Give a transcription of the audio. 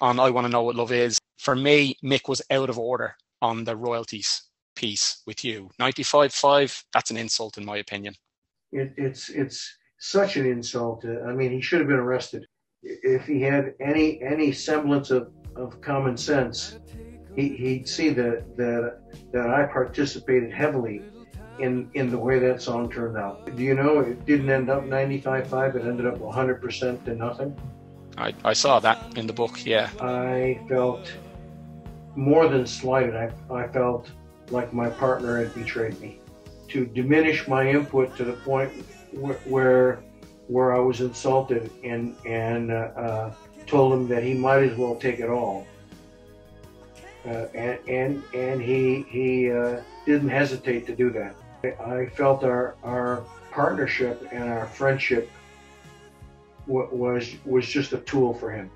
on I Want to Know What Love Is. For me, Mick was out of order on the royalties piece with you. 95.5, that's an insult in my opinion. It, it's it's such an insult. I mean, he should have been arrested. If he had any any semblance of, of common sense, he, he'd see that that that I participated heavily in in the way that song turned out. Do you know it didn't end up 95.5? It ended up 100% to nothing. I, I saw that in the book. Yeah. I felt more than slighted. I, I felt like my partner had betrayed me. To diminish my input to the point where where I was insulted and and uh, uh, told him that he might as well take it all. Uh, and and and he he uh, didn't hesitate to do that. I felt our our partnership and our friendship was was just a tool for him.